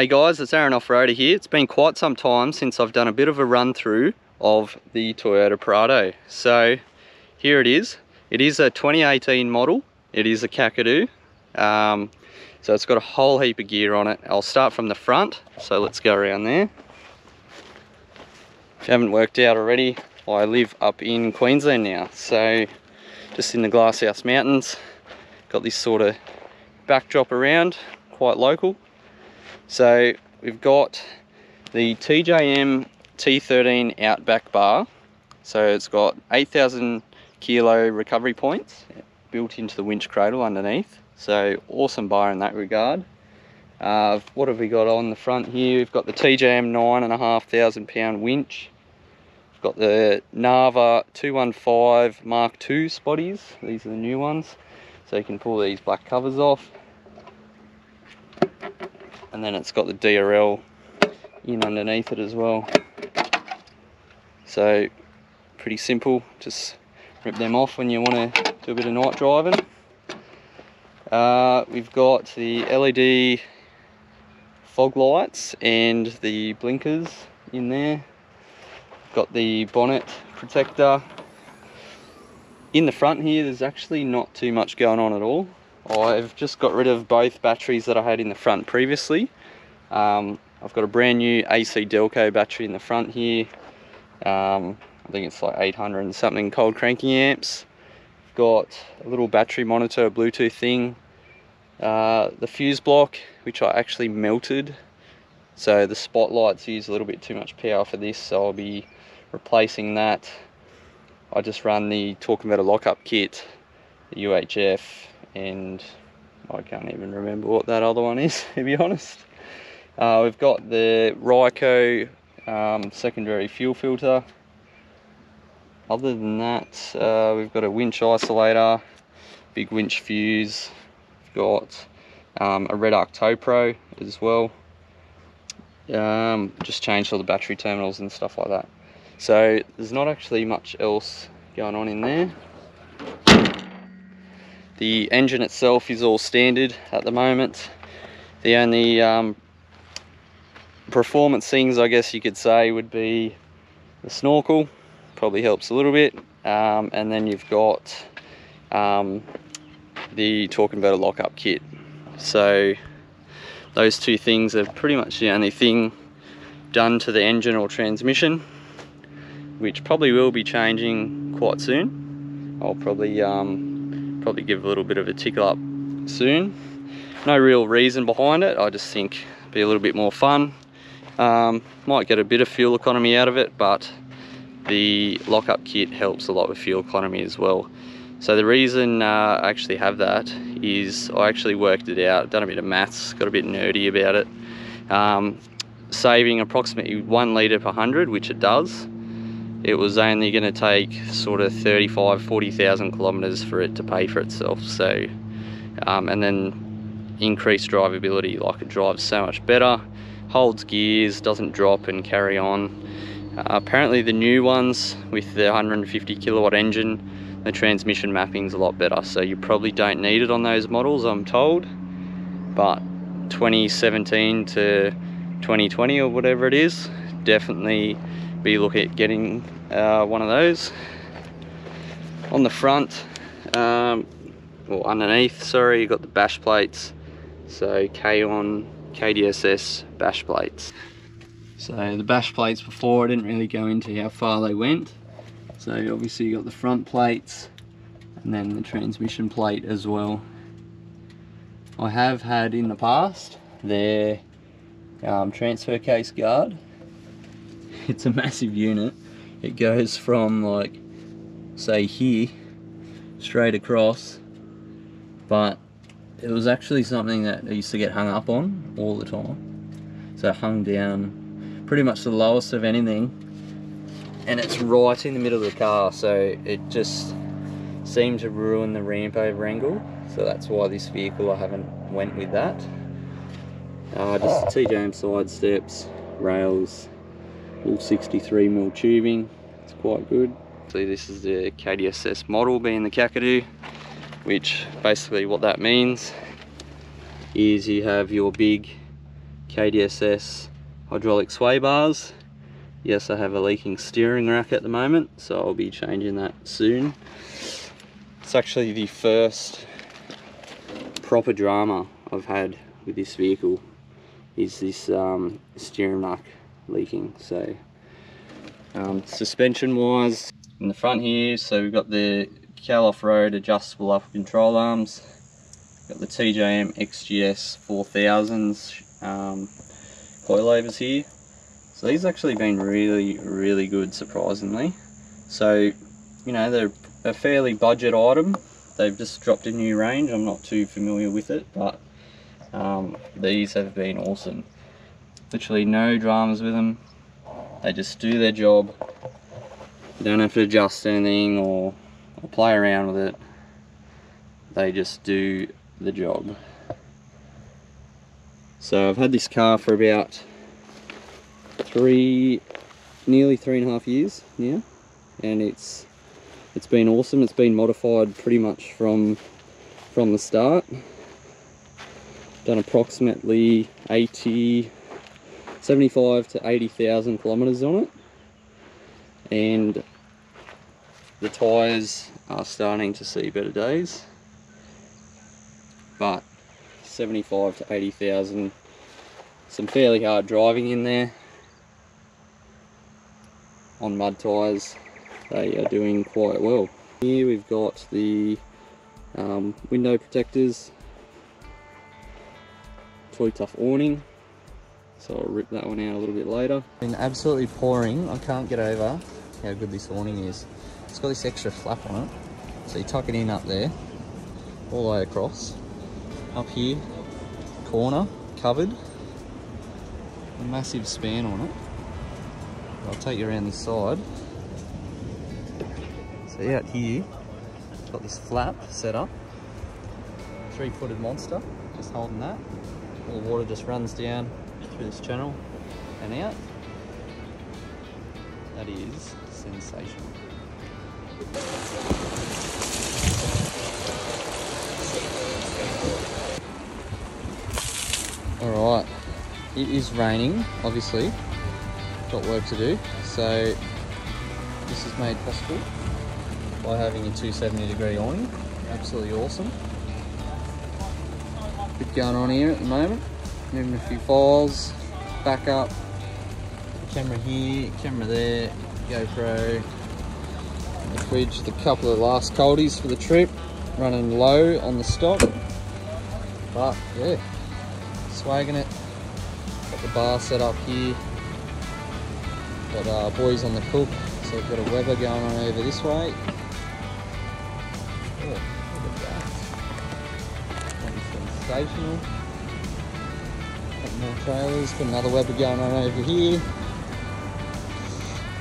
Hey guys, it's Aaron Off-Roader here. It's been quite some time since I've done a bit of a run through of the Toyota Prado. So here it is. It is a 2018 model. It is a Kakadu. Um, so it's got a whole heap of gear on it. I'll start from the front. So let's go around there. If you haven't worked out already, I live up in Queensland now. So just in the Glasshouse Mountains. Got this sort of backdrop around, quite local. So we've got the TJM T13 Outback bar. So it's got 8,000 kilo recovery points built into the winch cradle underneath. So awesome bar in that regard. Uh, what have we got on the front here? We've got the TJM nine and a half thousand pound winch. We've got the Narva 215 Mark II spotties. These are the new ones. So you can pull these black covers off and then it's got the DRL in underneath it as well. So pretty simple. Just rip them off when you want to do a bit of night driving. Uh, we've got the LED fog lights and the blinkers in there. Got the bonnet protector. In the front here there's actually not too much going on at all I've just got rid of both batteries that I had in the front previously. Um, I've got a brand new AC Delco battery in the front here. Um, I think it's like 800 and something cold cranking amps. Got a little battery monitor Bluetooth thing. Uh, the fuse block, which I actually melted. So the spotlights use a little bit too much power for this, so I'll be replacing that. I just run the Torque Converter lockup kit, the UHF, and I can't even remember what that other one is to be honest. Uh, we've got the Ryco um, secondary fuel filter. Other than that uh, we've got a winch isolator big winch fuse. We've got um, a Redarc Tow Pro as well. Um, just changed all the battery terminals and stuff like that. So there's not actually much else going on in there the engine itself is all standard at the moment. The only um, performance things I guess you could say would be the snorkel, probably helps a little bit. Um, and then you've got um, the torque converter lockup kit. So those two things are pretty much the only thing done to the engine or transmission, which probably will be changing quite soon. I'll probably um, probably give a little bit of a tickle up soon. No real reason behind it, I just think be a little bit more fun. Um, might get a bit of fuel economy out of it, but the lockup kit helps a lot with fuel economy as well. So the reason uh, I actually have that is I actually worked it out, done a bit of maths, got a bit nerdy about it. Um, saving approximately one litre per 100, which it does, it was only going to take sort of 35 40,000 kilometers for it to pay for itself so um, and then increased drivability like it drives so much better holds gears doesn't drop and carry on. Uh, apparently the new ones with the 150 kilowatt engine the transmission mapping's a lot better so you probably don't need it on those models I'm told. But 2017 to 2020 or whatever it is definitely be looking at getting uh, one of those. On the front um, or underneath sorry you got the bash plates. So Kaon KDSS bash plates. So the bash plates before I didn't really go into how far they went. So obviously you got the front plates and then the transmission plate as well. I have had in the past their um, transfer case guard it's a massive unit. It goes from like say here straight across but it was actually something that I used to get hung up on all the time. So hung down pretty much the lowest of anything and it's right in the middle of the car so it just seemed to ruin the ramp over angle. So that's why this vehicle I haven't went with that. Uh, just TJM side steps rails all 63 mil tubing it's quite good so this is the KDSS model being the Kakadu which basically what that means is you have your big KDSS hydraulic sway bars. Yes, I have a leaking steering rack at the moment, so I'll be changing that soon. It's actually the first proper drama I've had with this vehicle is this um, steering rack leaking. So um, suspension wise, in the front here, so we've got the Cal Off-Road adjustable upper control arms, got the TJM XGS 4000s um, coilovers here. So these actually been really, really good surprisingly. So, you know, they're a fairly budget item. They've just dropped a new range. I'm not too familiar with it, but um, these have been awesome. Literally no dramas with them. They just do their job. You don't have to adjust anything or, or play around with it. They just do the job. So I've had this car for about three, nearly three and a half years now, and it's it's been awesome. It's been modified pretty much from from the start. Done approximately 80, 75 to 80,000 kilometers on it, and the tyres are starting to see better days. But 75 to 80,000, some fairly hard driving in there on mud tyres they are doing quite well. Here we've got the um, window protectors, toy tough awning, so I'll rip that one out a little bit later. Been absolutely pouring, I can't get over how good this awning is. It's got this extra flap on it, so you tuck it in up there, all the way across. Up here, corner, covered, a massive span on it. I'll take you around this side. So out here, got this flap set up. Three-footed monster, just holding that. All the water just runs down this channel and out. That is sensational. Alright, it is raining, obviously. Got work to do, so this is made possible by having a 270 degree awning. Absolutely awesome. Bit going on here at the moment. Moving a few files, back up, camera here, camera there, GoPro, the fridge, the couple of last coldies for the trip, running low on the stock. But yeah, swagging it. Got the bar set up here. Got our boys on the cook, so we've got a Weber going on over this way. Oh, look at that. Sensational. More trailers, got another Weber going on over here.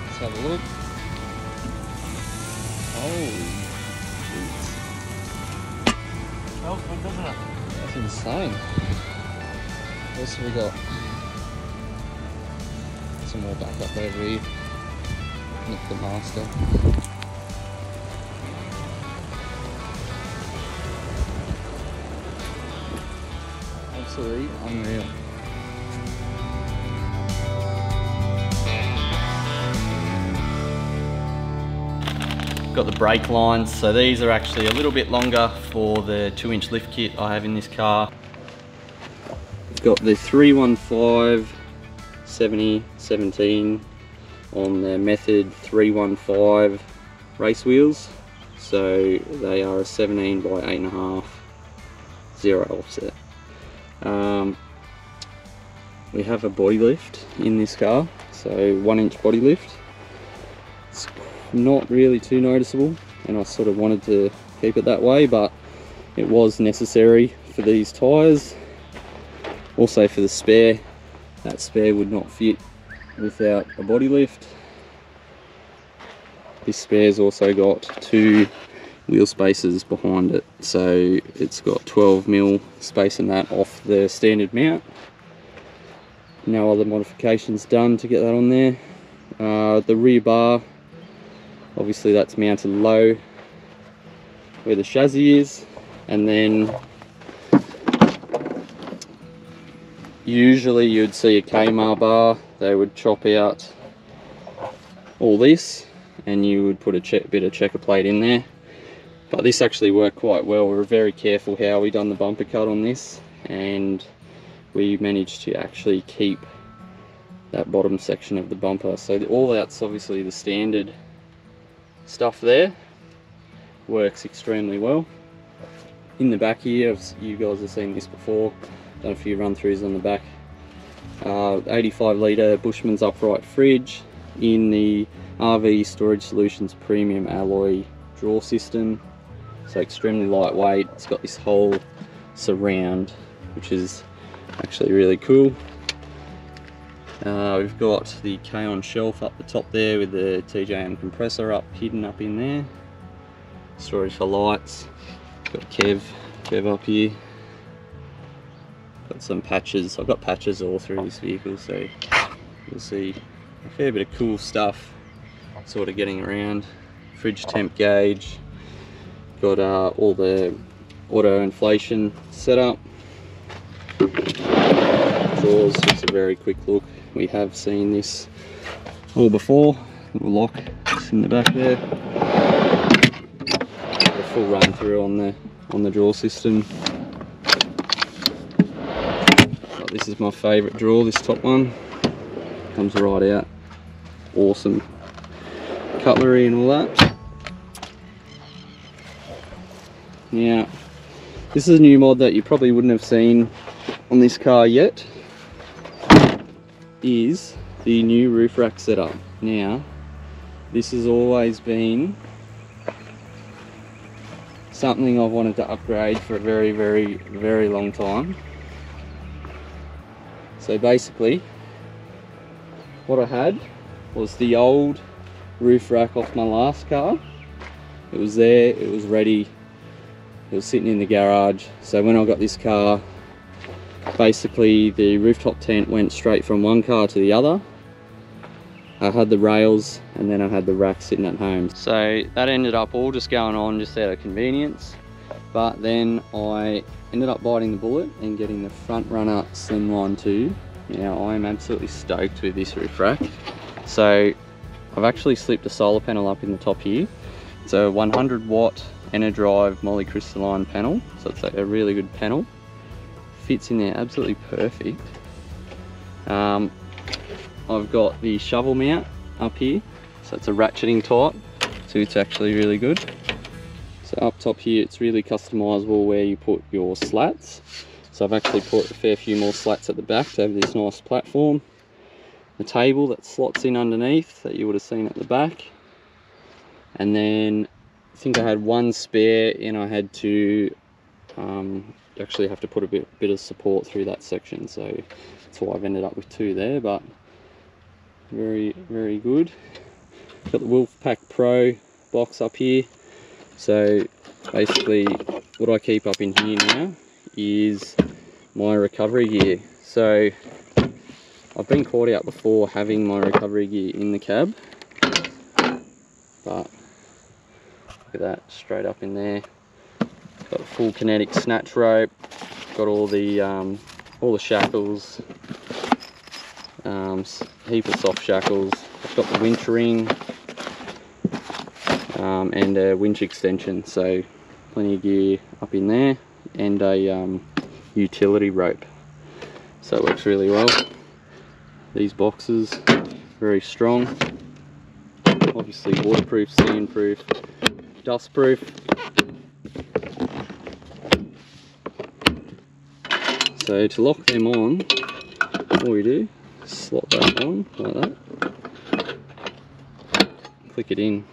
Let's have a look. Oh, jeez. Doesn't it? That's insane. What else have we got? Some more backup over here. Nick the Master. Absolutely unreal. Got the brake lines, so these are actually a little bit longer for the two inch lift kit I have in this car. We've Got the 315 70 17 on the Method 315 race wheels. So they are a 17 by 8.5, zero offset. Um, we have a body lift in this car, so one inch body lift. It's not really too noticeable and I sort of wanted to keep it that way but it was necessary for these tyres. Also for the spare that spare would not fit without a body lift. This spare's also got two wheel spaces behind it so it's got 12 mil space in that off the standard mount. No other modifications done to get that on there. Uh, the rear bar obviously that's mounted low where the chassis is and then usually you'd see a Kaymar bar, they would chop out all this and you would put a bit of checker plate in there. But this actually worked quite well. We were very careful how we done the bumper cut on this and we managed to actually keep that bottom section of the bumper. So all that's obviously the standard stuff there. Works extremely well. In the back here, you guys have seen this before, done a few run throughs on the back. Uh, 85 litre Bushman's upright fridge in the RV Storage Solutions Premium Alloy drawer system. So extremely lightweight. It's got this whole surround, which is actually really cool. Uh, we've got the Kaon shelf up the top there with the TJM compressor up hidden up in there. Storage for lights. Got Kev, Kev up here. Got some patches. I've got patches all through this vehicle, so you'll see a fair bit of cool stuff sort of getting around. Fridge temp gauge. Got uh, all the auto inflation setup. Drawers, just a very quick look. We have seen this all before. Little lock in the back there full run through on the on the drawer system. this is my favourite drawer, this top one. Comes right out. Awesome cutlery and all that. Now, this is a new mod that you probably wouldn't have seen on this car yet. Is the new roof rack setup. Now, this has always been something I've wanted to upgrade for a very, very, very long time. So basically, what I had was the old roof rack off my last car. It was there, it was ready, it was sitting in the garage. So when I got this car, basically the rooftop tent went straight from one car to the other I had the rails and then I had the rack sitting at home. So that ended up all just going on just out of convenience. But then I ended up biting the bullet and getting the front runner Slimline 2. Now I'm absolutely stoked with this roof rack. So I've actually slipped a solar panel up in the top here. It's a 100 watt Enerdrive polycrystalline panel. So it's like a really good panel. Fits in there absolutely perfect. Um, I've got the shovel mount up here. So it's a ratcheting type, so it's actually really good. So up top here, it's really customizable where you put your slats. So I've actually put a fair few more slats at the back to have this nice platform. The table that slots in underneath that you would have seen at the back. And then I think I had one spare and I had to um, actually have to put a bit, bit of support through that section. So that's why I've ended up with two there. But very very good got the Wolfpack Pro box up here so basically what I keep up in here now is my recovery gear so I've been caught out before having my recovery gear in the cab but look at that straight up in there got a full kinetic snatch rope got all the um, all the shackles um, heap of soft shackles. I've got the winch ring um, and a winch extension, so plenty of gear up in there and a um, utility rope. So it works really well. These boxes, very strong. Obviously waterproof, sandproof, dustproof. So to lock them on, all we do is slot that on like that. Click it in.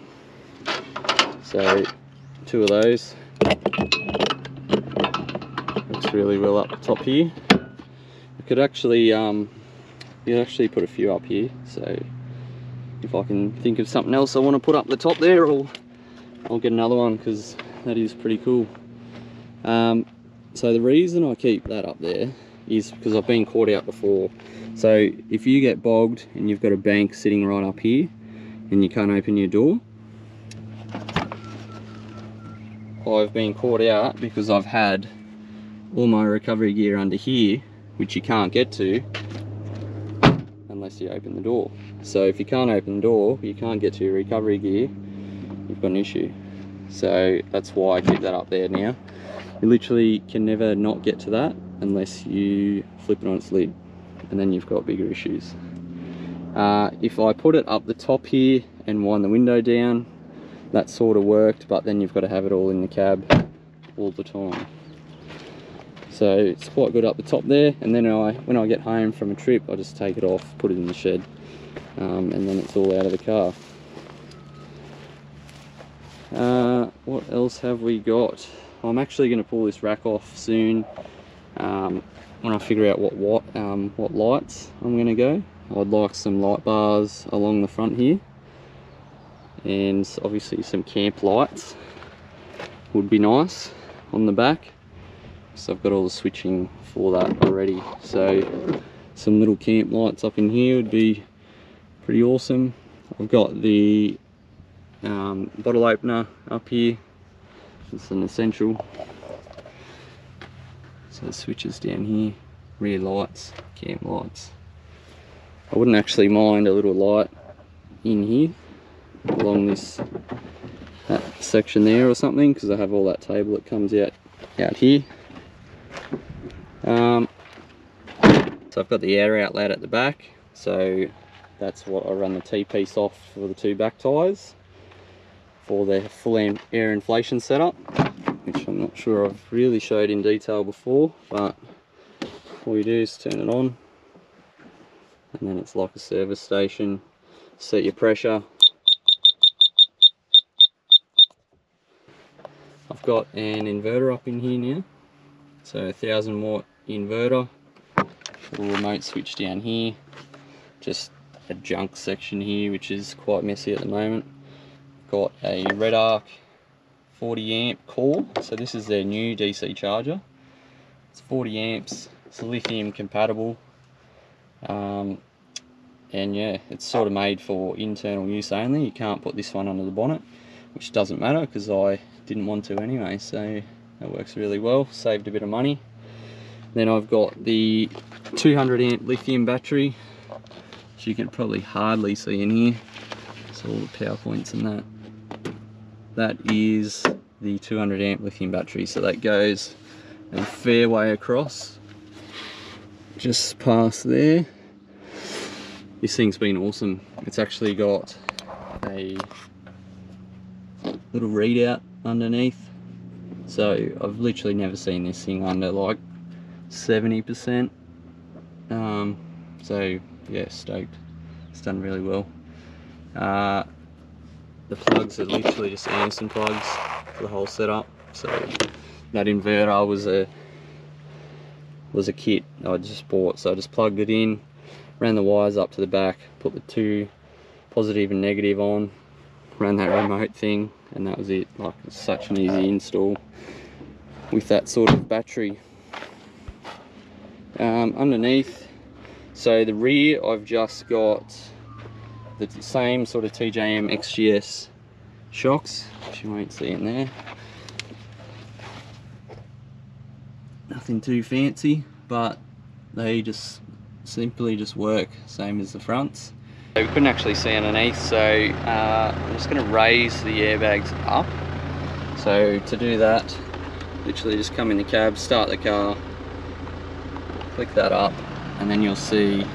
So two of those. Looks really well up the top here. I could actually um you could actually put a few up here, so if I can think of something else I want to put up the top there I'll, I'll get another one because that is pretty cool. Um, so the reason I keep that up there is because I've been caught out before so if you get bogged and you've got a bank sitting right up here and you can't open your door, I've been caught out because I've had all my recovery gear under here which you can't get to unless you open the door. So if you can't open the door, you can't get to your recovery gear, you've got an issue. So that's why I keep that up there now. You literally can never not get to that unless you flip it on its lid and then you've got bigger issues. Uh, if I put it up the top here and wind the window down, that sort of worked, but then you've got to have it all in the cab all the time. So it's quite good up the top there, and then I, when I get home from a trip, I just take it off, put it in the shed, um, and then it's all out of the car. Uh, what else have we got? I'm actually going to pull this rack off soon um, when I figure out what what um, what lights I'm going to go. I'd like some light bars along the front here and obviously some camp lights would be nice on the back. So I've got all the switching for that already. So some little camp lights up in here would be pretty awesome. I've got the um, bottle opener up here it's an essential. So switches down here rear lights camp lights. I wouldn't actually mind a little light in here along this that section there or something because I have all that table that comes out out here. Um, so I've got the air outlet at the back. So that's what I run the T-piece off for the two back tyres for their full air inflation setup which I'm not sure I've really showed in detail before but all you do is turn it on and then it's like a service station. Set your pressure. I've got an inverter up in here now. So a thousand watt inverter. Remote switch down here. Just a junk section here which is quite messy at the moment got a Redarc 40 amp core. So this is their new DC charger. It's 40 amps it's lithium compatible. Um, and yeah it's sort of made for internal use only. You can't put this one under the bonnet which doesn't matter because I didn't want to anyway so that works really well. Saved a bit of money. Then I've got the 200 amp lithium battery which you can probably hardly see in here. So all the power points and that that is the 200 amp lithium battery. So that goes a fair way across. Just past there. This thing's been awesome. It's actually got a little readout underneath. So I've literally never seen this thing under like 70% um, so yeah stoked. It's done really well. Uh, the plugs are literally just Anderson plugs for the whole setup. So that inverter was a was a kit I just bought. So I just plugged it in ran the wires up to the back put the two positive and negative on ran that remote thing and that was it. Like such an easy install with that sort of battery. Um, underneath so the rear I've just got the same sort of TJM XGS shocks which you won't see in there nothing too fancy but they just simply just work same as the fronts so we couldn't actually see underneath, so uh, I'm just going to raise the airbags up. So to do that, literally just come in the cab, start the car, click that up, and then you'll see,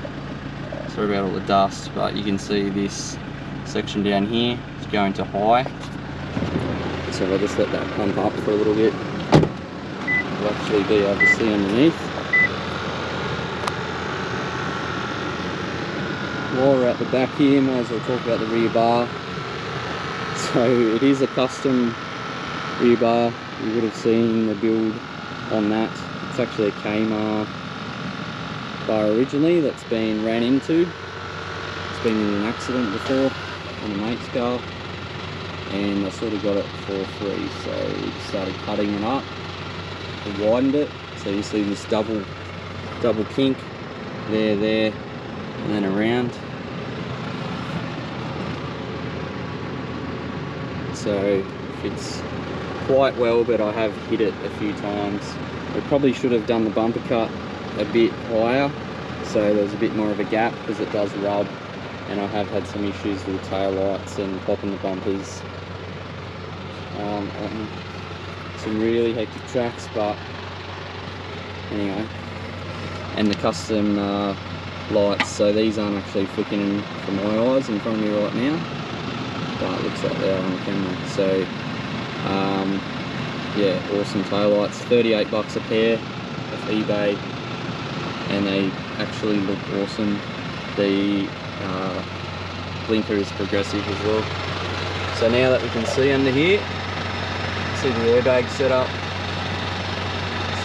sorry about all the dust, but you can see this section down here is going to high. So I'll just let that pump up for a little bit. You'll actually be able to see underneath. while we're at the back here, might as well talk about the rear bar. So it is a custom rear bar. You would have seen the build on that. It's actually a Kaymar originally that's been ran into. It's been in an accident before on a mate's car and I sort of got it for free so we started cutting it up and widened it so you see this double double kink there there and then around. So fits quite well, but I have hit it a few times. We probably should have done the bumper cut a bit higher so there's a bit more of a gap because it does rub. And I have had some issues with tail lights and popping the bumpers. Um, some really hectic tracks but anyway. And the custom uh, lights so these aren't actually flicking for my eyes in front of me right now but it looks like they are on the camera. So um, yeah awesome tail lights. 38 bucks a pair off ebay and they actually look awesome. The uh, blinker is progressive as well. So now that we can see under here see the airbag setup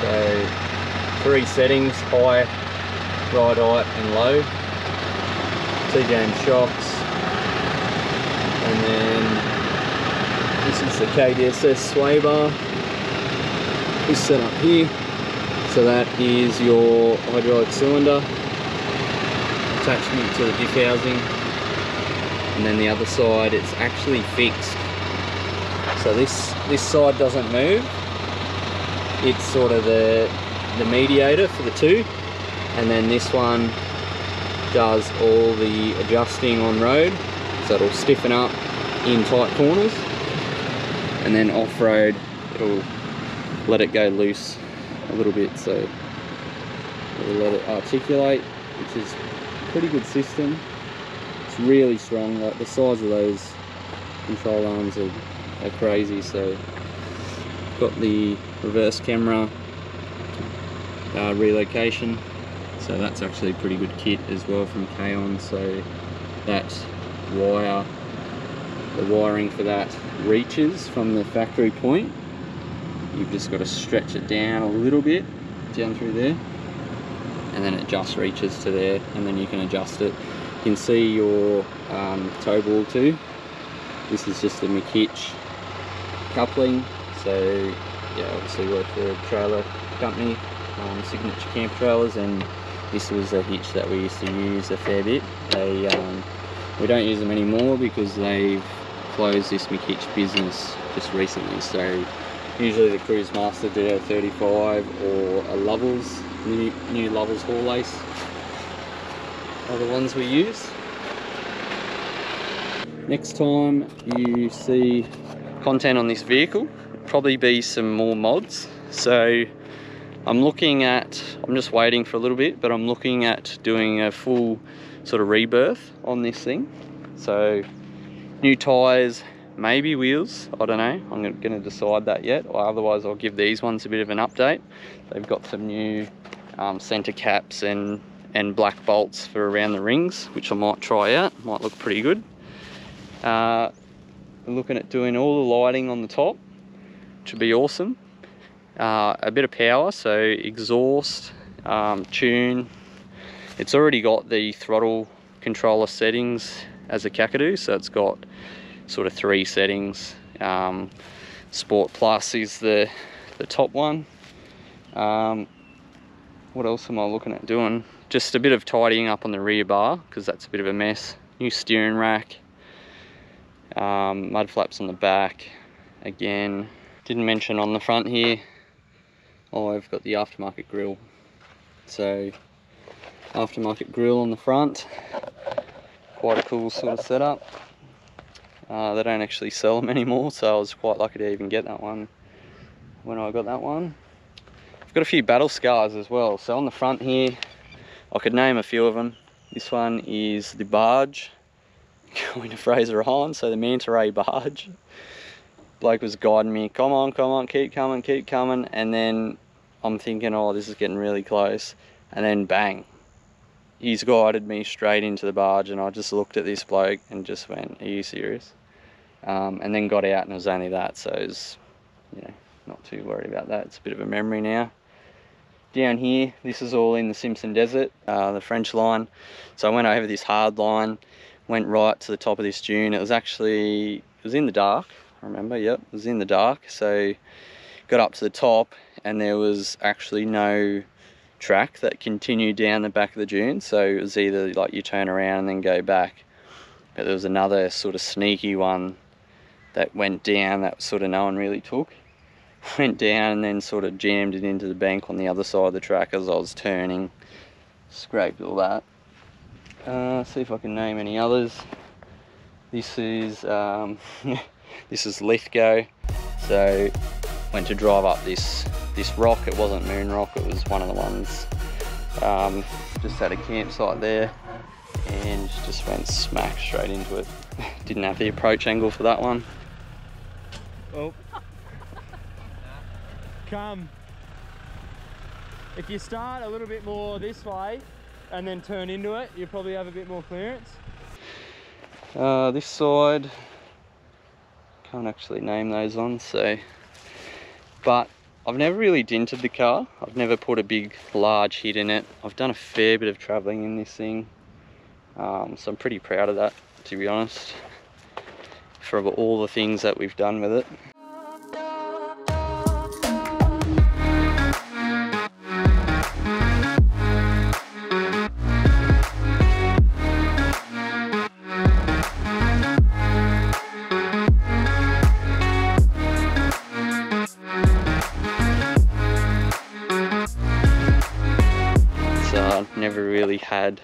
so three settings high ride height and low. Two game shocks. And then this is the KDSS sway bar. Is set up here so that is your hydraulic cylinder. Attachment to the diff housing. And then the other side it's actually fixed. So this this side doesn't move. It's sort of the the mediator for the two. And then this one does all the adjusting on road. So it'll stiffen up in tight corners. And then off-road it'll let it go loose a little bit so it'll let it articulate which is pretty good system. It's really strong like the size of those control arms are, are crazy so got the reverse camera uh, relocation. So that's actually a pretty good kit as well from Kaon so that wire the wiring for that reaches from the factory point you've just got to stretch it down a little bit down through there. And then it just reaches to there and then you can adjust it. You can see your um, tow ball too. This is just a McHitch coupling. So yeah obviously work for a trailer company um, signature camp trailers and this was a hitch that we used to use a fair bit. They um, we don't use them anymore because they've closed this McHitch business just recently. So usually the Cruise Master DO35 or a Lovells, new, new Lovells Haul Ace are the ones we use. Next time you see content on this vehicle, probably be some more mods. So I'm looking at, I'm just waiting for a little bit, but I'm looking at doing a full sort of rebirth on this thing. So new tyres, maybe wheels, I don't know. I'm going to decide that yet, or otherwise I'll give these ones a bit of an update. They've got some new um, center caps and, and black bolts for around the rings, which I might try out, might look pretty good. Uh, looking at doing all the lighting on the top, which would be awesome. Uh, a bit of power, so exhaust, um, tune. It's already got the throttle controller settings as a Kakadu, so it's got sort of three settings. Um, Sport Plus is the, the top one. Um, what else am I looking at doing? Just a bit of tidying up on the rear bar, because that's a bit of a mess. New steering rack, um, mud flaps on the back again didn't mention on the front here oh I've got the aftermarket grill so aftermarket grill on the front quite a cool sort of setup uh, they don't actually sell them anymore so I was quite lucky to even get that one when I got that one I've got a few battle scars as well so on the front here I could name a few of them this one is the barge going to Fraser Island, so the Manta Ray barge. Bloke was guiding me, come on, come on, keep coming, keep coming. And then I'm thinking, oh, this is getting really close. And then bang, he's guided me straight into the barge. And I just looked at this bloke and just went, are you serious? Um, and then got out and it was only that. So it was, you know, not too worried about that. It's a bit of a memory now. Down here, this is all in the Simpson Desert, uh, the French line. So I went over this hard line went right to the top of this dune. It was actually, it was in the dark, I remember, yep, it was in the dark. So got up to the top and there was actually no track that continued down the back of the dune. So it was either like you turn around and then go back. But there was another sort of sneaky one that went down that sort of no one really took. went down and then sort of jammed it into the bank on the other side of the track as I was turning. Scraped all that. Uh, see if I can name any others. This is um, this is Lithgow. So went to drive up this this rock. It wasn't Moon Rock. It was one of the ones. Um, just had a campsite there and just went smack straight into it. Didn't have the approach angle for that one. Oh. Come. If you start a little bit more this way and then turn into it, you'll probably have a bit more clearance. Uh, this side, can't actually name those on, so. But I've never really dinted the car. I've never put a big, large hit in it. I've done a fair bit of traveling in this thing. Um, so I'm pretty proud of that, to be honest, for all the things that we've done with it. So I've never really had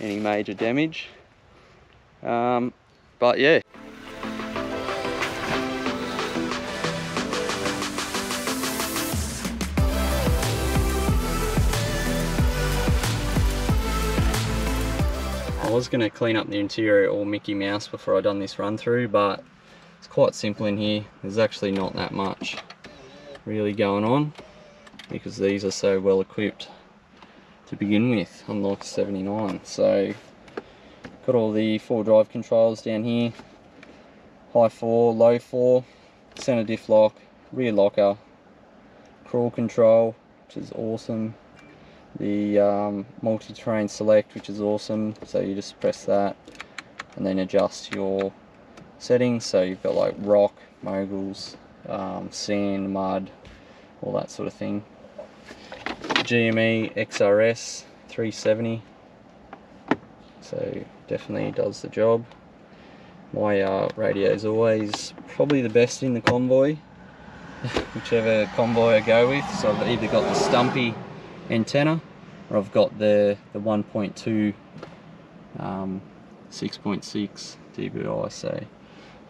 any major damage. Um, but yeah. Was going to clean up the interior all Mickey Mouse before I done this run through, but it's quite simple in here. There's actually not that much really going on because these are so well equipped to begin with, unlike 79. So got all the four drive controls down here. High four, low four, center diff lock, rear locker, crawl control, which is awesome. The um, multi-terrain select, which is awesome. So you just press that and then adjust your settings. So you've got like rock, moguls, um, sand, mud, all that sort of thing. GME XRS 370 so definitely does the job my uh, radio is always probably the best in the convoy whichever convoy I go with so I've either got the stumpy antenna or I've got the the 1.2 um, 6.6 dBi so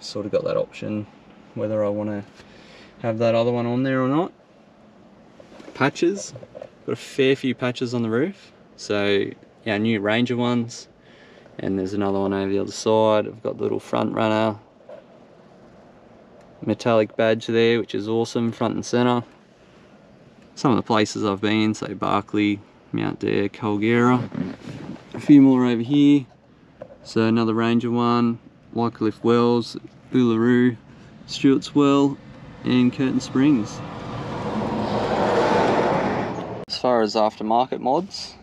sort of got that option whether I want to have that other one on there or not patches Got a fair few patches on the roof. So our new Ranger ones. And there's another one over the other side. I've got the little front runner metallic badge there, which is awesome, front and center. Some of the places I've been, say Barkly, Mount Dare, Kulgera. A few more over here. So another Ranger one, Wycliffe Wells, Uluru, Stuart's Well, and Curtin Springs as far as aftermarket mods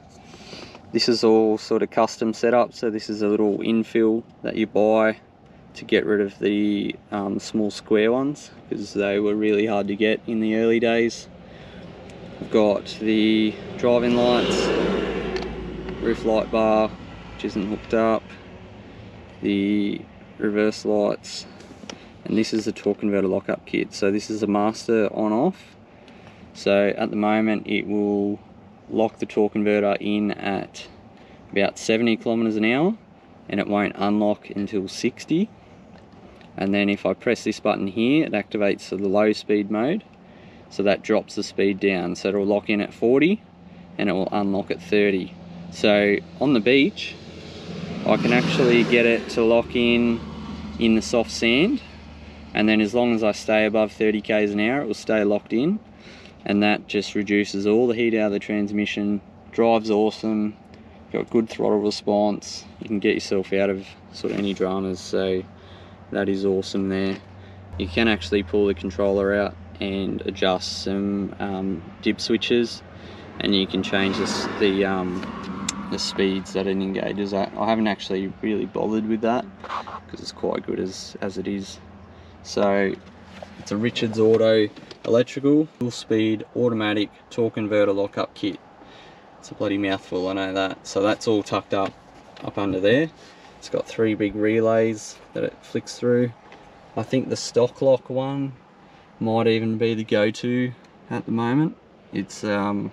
this is all sort of custom setup so this is a little infill that you buy to get rid of the um, small square ones because they were really hard to get in the early days I've got the driving lights roof light bar which isn't hooked up the reverse lights and this is the torque converter lockup kit. So this is a master on off so at the moment it will lock the torque converter in at about 70 kilometers an hour and it won't unlock until 60 and then if I press this button here it activates the low speed mode so that drops the speed down. So it'll lock in at 40 and it will unlock at 30 so on the beach I can actually get it to lock in in the soft sand. And then as long as I stay above 30 k's an hour it will stay locked in. And that just reduces all the heat out of the transmission drives awesome. Got good throttle response. You can get yourself out of sort of any dramas so that is awesome there. You can actually pull the controller out and adjust some um, dip switches and you can change this, the um, the speeds that it engages at. I haven't actually really bothered with that because it's quite good as, as it is. So it's a Richards Auto electrical, full speed, automatic torque converter lockup kit. It's a bloody mouthful, I know that. So that's all tucked up, up under there. It's got three big relays that it flicks through. I think the stock lock one might even be the go-to at the moment. It's um,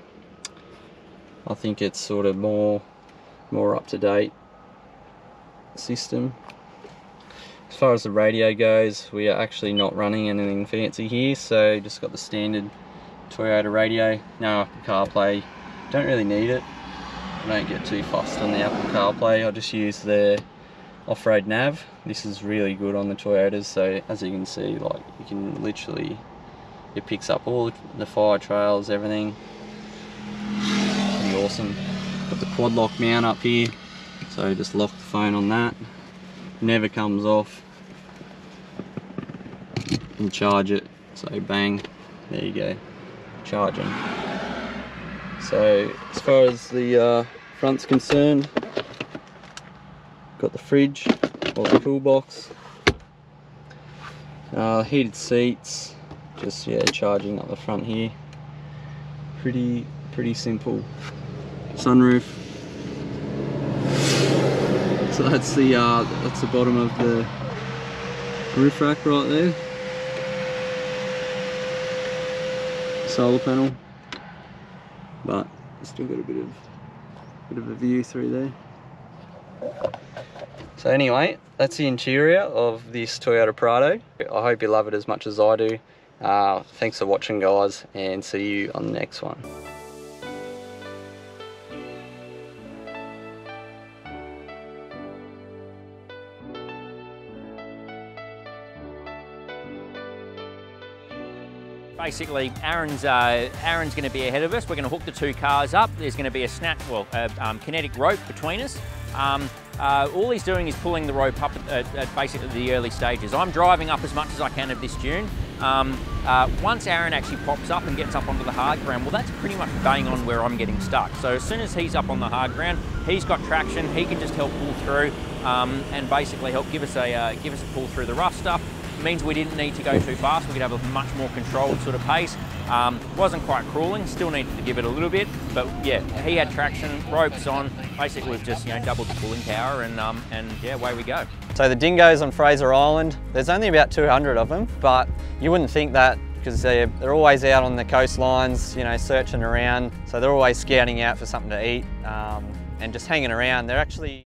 I think it's sort of more more up to date system. As far as the radio goes, we are actually not running anything fancy here, so just got the standard Toyota radio. No Apple CarPlay, don't really need it. I don't get too fussed on the Apple CarPlay, I'll just use the off-road nav. This is really good on the Toyotas, so as you can see, like you can literally, it picks up all the fire trails, everything. Pretty awesome. Got the quad lock mount up here, so just lock the phone on that. Never comes off. And charge it, so bang, there you go, charging. So as far as the uh, front's concerned, got the fridge or the toolbox, uh, heated seats, just yeah, charging up the front here. Pretty pretty simple. Sunroof. So that's the uh, that's the bottom of the roof rack right there. Solar panel, but still got a bit of bit of a view through there. So anyway, that's the interior of this Toyota Prado. I hope you love it as much as I do. Uh, thanks for watching guys and see you on the next one. Basically, Aaron's uh, Aaron's going to be ahead of us. We're going to hook the two cars up. There's going to be a snap, well, a um, kinetic rope between us. Um, uh, all he's doing is pulling the rope up at, at, at, basically the early stages. I'm driving up as much as I can of this dune. Um, uh, once Aaron actually pops up and gets up onto the hard ground, well, that's pretty much bang on where I'm getting stuck. So as soon as he's up on the hard ground, he's got traction. He can just help pull through um, and basically help give us a uh, give us a pull through the rough stuff means we didn't need to go too fast. We could have a much more controlled sort of pace. Um, wasn't quite crawling, still needed to give it a little bit, but yeah, he had traction, ropes on. Basically, we've just you know doubled the pulling power, and um, and yeah, away we go. So the dingoes on Fraser Island, there's only about 200 of them, but you wouldn't think that because they're, they're always out on the coastlines, you know, searching around. So they're always scouting out for something to eat um, and just hanging around. They're actually